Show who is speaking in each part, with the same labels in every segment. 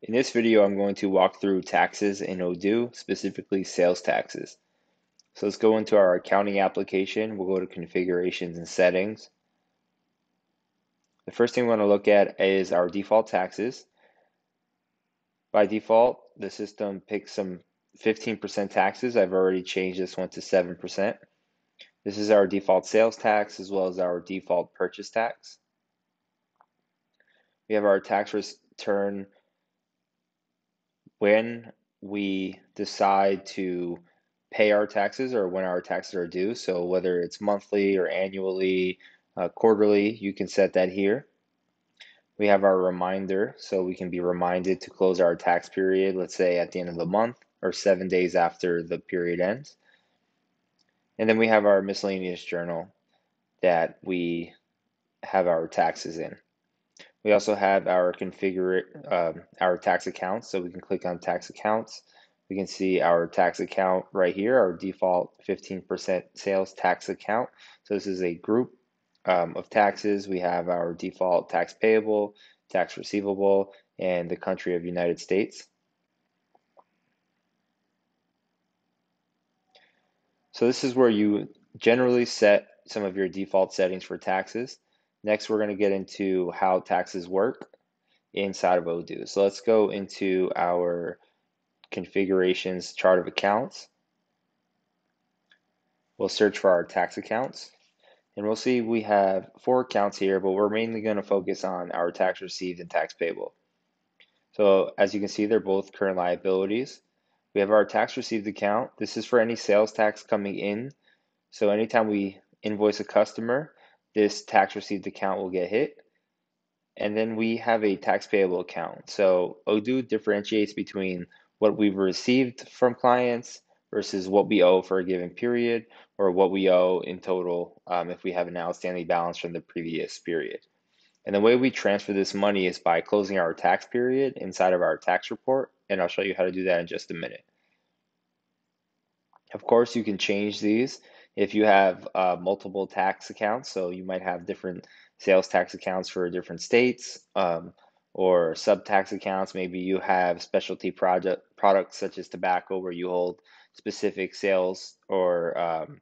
Speaker 1: In this video, I'm going to walk through taxes in Odoo, specifically sales taxes. So let's go into our accounting application. We'll go to configurations and settings. The first thing we want to look at is our default taxes. By default, the system picks some 15% taxes. I've already changed this one to 7%. This is our default sales tax as well as our default purchase tax. We have our tax return when we decide to pay our taxes or when our taxes are due. So whether it's monthly or annually, uh, quarterly, you can set that here. We have our reminder, so we can be reminded to close our tax period, let's say at the end of the month or seven days after the period ends. And then we have our miscellaneous journal that we have our taxes in. We also have our configure um, our tax accounts, so we can click on tax accounts. We can see our tax account right here, our default 15% sales tax account. So this is a group um, of taxes. We have our default tax payable, tax receivable, and the country of United States. So this is where you generally set some of your default settings for taxes. Next, we're going to get into how taxes work inside of Odoo. So let's go into our configurations chart of accounts. We'll search for our tax accounts and we'll see we have four accounts here, but we're mainly going to focus on our tax received and tax payable. So as you can see, they're both current liabilities. We have our tax received account. This is for any sales tax coming in. So anytime we invoice a customer, this tax received account will get hit. And then we have a tax payable account. So Odoo differentiates between what we've received from clients versus what we owe for a given period or what we owe in total um, if we have an outstanding balance from the previous period. And the way we transfer this money is by closing our tax period inside of our tax report. And I'll show you how to do that in just a minute. Of course, you can change these if you have uh, multiple tax accounts, so you might have different sales tax accounts for different states um, or sub tax accounts. Maybe you have specialty product products such as tobacco where you hold specific sales or um,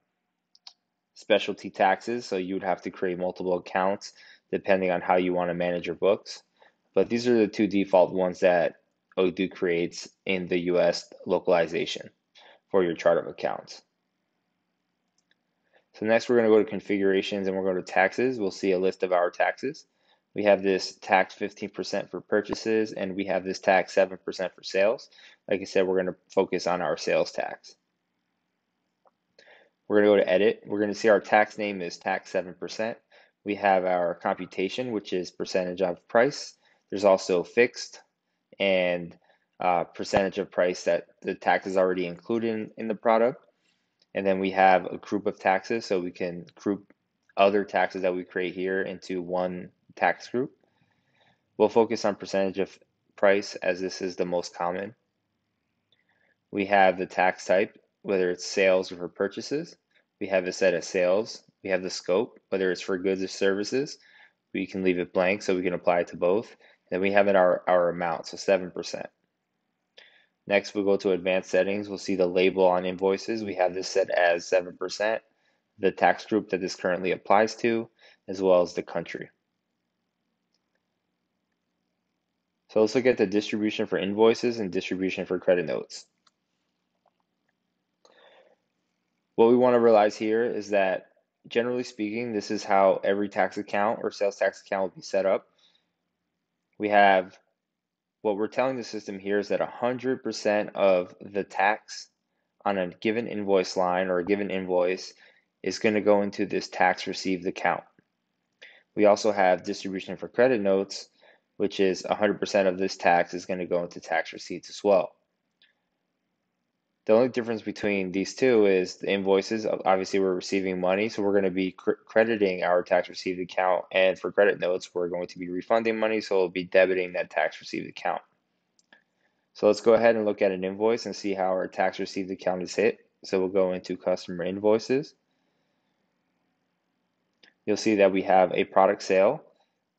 Speaker 1: specialty taxes. So you would have to create multiple accounts depending on how you want to manage your books. But these are the two default ones that Odoo creates in the US localization for your chart of accounts. So next we're going to go to configurations and we'll go to taxes. We'll see a list of our taxes. We have this tax 15% for purchases and we have this tax 7% for sales. Like I said, we're going to focus on our sales tax. We're going to go to edit. We're going to see our tax name is tax 7%. We have our computation, which is percentage of price. There's also fixed and uh, percentage of price that the tax is already included in, in the product. And then we have a group of taxes, so we can group other taxes that we create here into one tax group. We'll focus on percentage of price as this is the most common. We have the tax type, whether it's sales or for purchases. We have a set of sales. We have the scope, whether it's for goods or services. We can leave it blank so we can apply it to both. Then we have it our, our amount, so 7%. Next, we'll go to advanced settings. We'll see the label on invoices. We have this set as 7%, the tax group that this currently applies to, as well as the country. So let's look at the distribution for invoices and distribution for credit notes. What we want to realize here is that generally speaking, this is how every tax account or sales tax account will be set up. We have what we're telling the system here is that 100% of the tax on a given invoice line or a given invoice is going to go into this tax received account. We also have distribution for credit notes, which is 100% of this tax is going to go into tax receipts as well. The only difference between these two is the invoices. Obviously, we're receiving money, so we're going to be cr crediting our tax received account. And for credit notes, we're going to be refunding money, so we'll be debiting that tax received account. So let's go ahead and look at an invoice and see how our tax received account is hit. So we'll go into customer invoices. You'll see that we have a product sale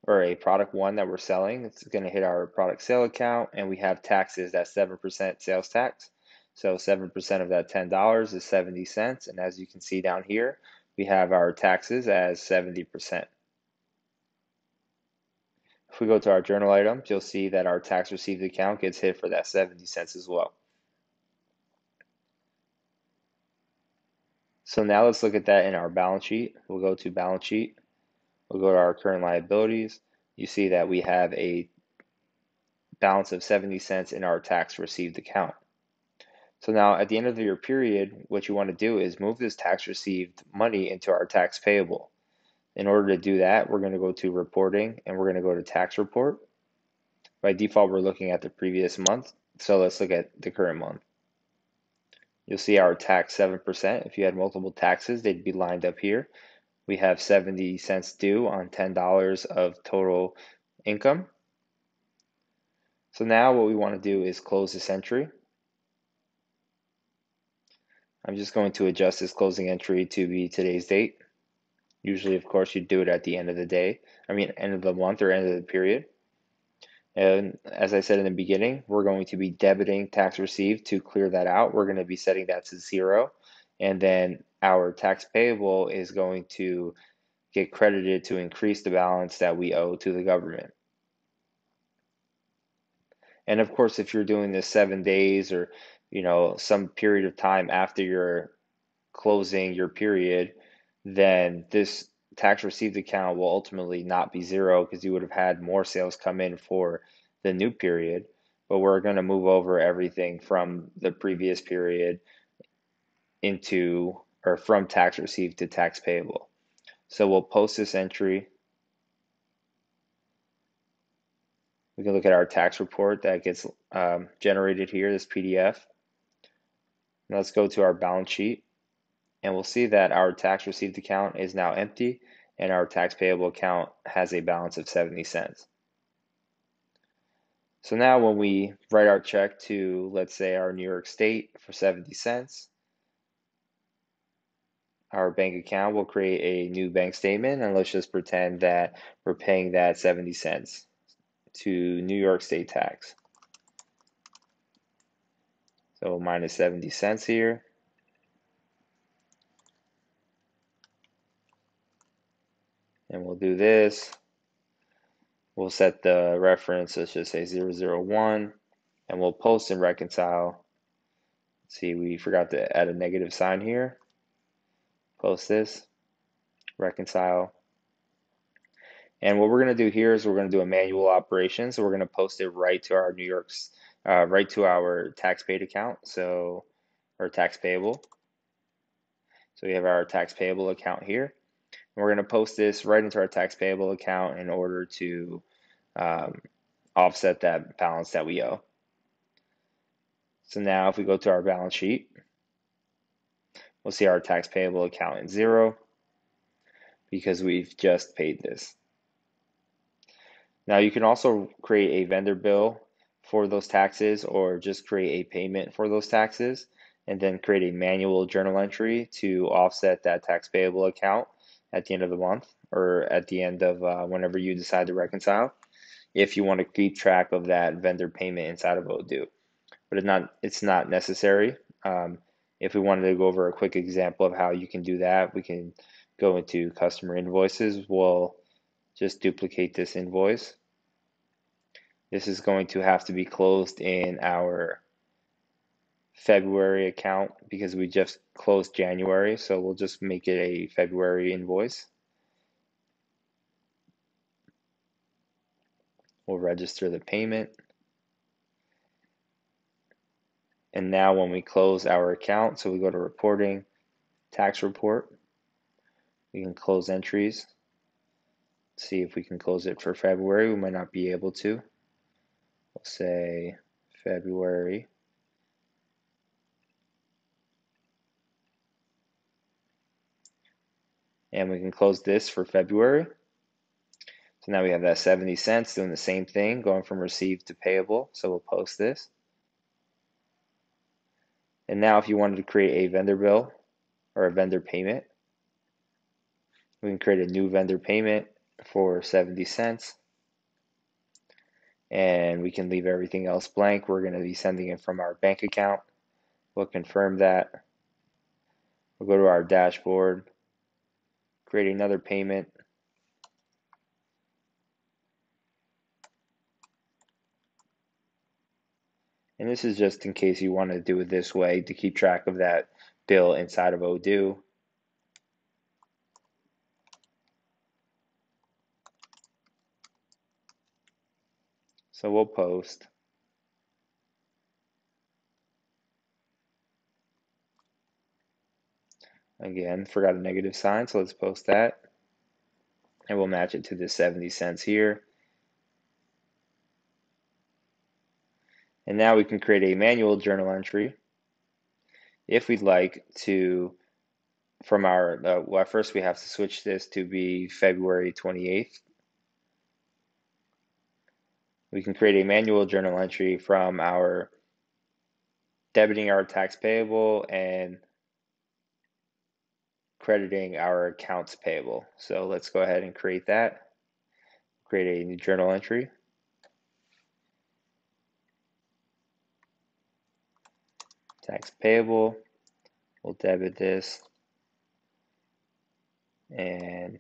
Speaker 1: or a product one that we're selling. It's going to hit our product sale account, and we have taxes at 7% sales tax. So 7% of that $10 is 70 cents. And as you can see down here, we have our taxes as 70%. If we go to our journal items, you'll see that our tax received account gets hit for that 70 cents as well. So now let's look at that in our balance sheet. We'll go to balance sheet. We'll go to our current liabilities. You see that we have a balance of 70 cents in our tax received account. So now at the end of your period, what you want to do is move this tax received money into our tax payable. In order to do that, we're going to go to reporting and we're going to go to tax report. By default, we're looking at the previous month. So let's look at the current month. You'll see our tax 7%. If you had multiple taxes, they'd be lined up here. We have 70 cents due on $10 of total income. So now what we want to do is close this entry. I'm just going to adjust this closing entry to be today's date. Usually, of course, you do it at the end of the day. I mean, end of the month or end of the period. And as I said in the beginning, we're going to be debiting tax received to clear that out. We're going to be setting that to zero. And then our tax payable is going to get credited to increase the balance that we owe to the government. And of course, if you're doing this seven days or you know, some period of time after you're closing your period, then this tax received account will ultimately not be zero because you would have had more sales come in for the new period. But we're going to move over everything from the previous period into or from tax received to tax payable. So we'll post this entry. We can look at our tax report that gets um, generated here, this PDF. Let's go to our balance sheet and we'll see that our tax received account is now empty and our tax payable account has a balance of 70 cents. So now when we write our check to, let's say, our New York State for 70 cents, our bank account will create a new bank statement and let's just pretend that we're paying that 70 cents to New York State tax. So minus 70 cents here. And we'll do this. We'll set the reference, let's just say 001, and we'll post and reconcile. See, we forgot to add a negative sign here. Post this, reconcile. And what we're going to do here is we're going to do a manual operation. So we're going to post it right to our New York's uh, right to our tax paid account, so or tax payable. So we have our tax payable account here. And we're going to post this right into our tax payable account in order to um, offset that balance that we owe. So now if we go to our balance sheet, we'll see our tax payable account in zero because we've just paid this. Now you can also create a vendor bill for those taxes or just create a payment for those taxes and then create a manual journal entry to offset that tax payable account at the end of the month or at the end of uh, whenever you decide to reconcile if you want to keep track of that vendor payment inside of Odoo. But it's not, it's not necessary. Um, if we wanted to go over a quick example of how you can do that, we can go into customer invoices. We'll just duplicate this invoice this is going to have to be closed in our February account because we just closed January. So we'll just make it a February invoice. We'll register the payment. And now when we close our account, so we go to reporting, tax report, we can close entries. See if we can close it for February. We might not be able to we'll say February. And we can close this for February. So now we have that 70 cents doing the same thing, going from received to payable. So we'll post this. And now if you wanted to create a vendor bill or a vendor payment, we can create a new vendor payment for 70 cents. And we can leave everything else blank. We're going to be sending it from our bank account. We'll confirm that. We'll go to our dashboard, create another payment. And this is just in case you want to do it this way to keep track of that bill inside of Odoo. So we'll post. Again, forgot a negative sign, so let's post that. And we'll match it to the 70 cents here. And now we can create a manual journal entry if we'd like to from our uh, well first we have to switch this to be February 28th we can create a manual journal entry from our debiting our tax payable and crediting our accounts payable. So let's go ahead and create that. Create a new journal entry. Tax payable, we'll debit this and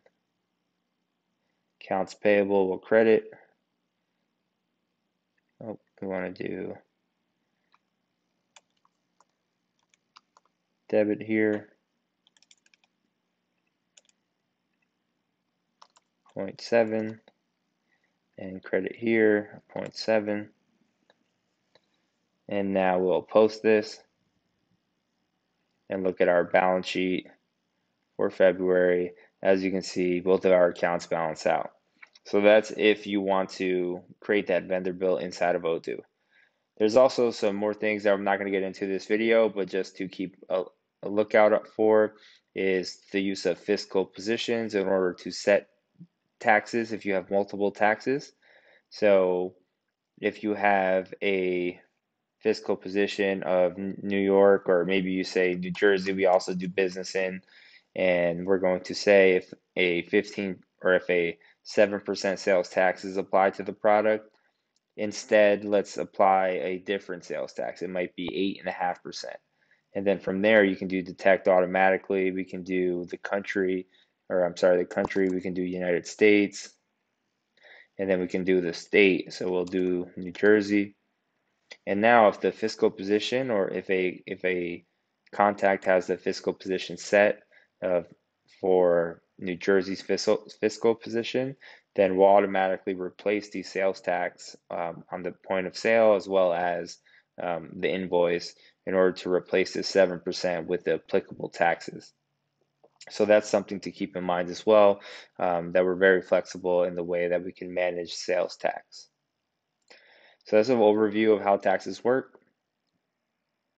Speaker 1: accounts payable will credit. We want to do debit here. 0.7 and credit here 0.7 and now we'll post this and look at our balance sheet for February. As you can see both of our accounts balance out so that's if you want to create that vendor bill inside of Odoo. There's also some more things that I'm not going to get into this video, but just to keep a, a lookout for is the use of fiscal positions in order to set taxes if you have multiple taxes. So if you have a fiscal position of New York or maybe you say New Jersey, we also do business in, and we're going to say if a 15 or if a 7% sales tax is applied to the product. Instead, let's apply a different sales tax. It might be 8.5%. And then from there, you can do detect automatically. We can do the country, or I'm sorry, the country. We can do United States. And then we can do the state. So we'll do New Jersey. And now if the fiscal position or if a if a contact has the fiscal position set of for New Jersey's fiscal, fiscal position, then we'll automatically replace the sales tax um, on the point of sale as well as um, the invoice in order to replace the 7% with the applicable taxes. So that's something to keep in mind as well, um, that we're very flexible in the way that we can manage sales tax. So that's an overview of how taxes work.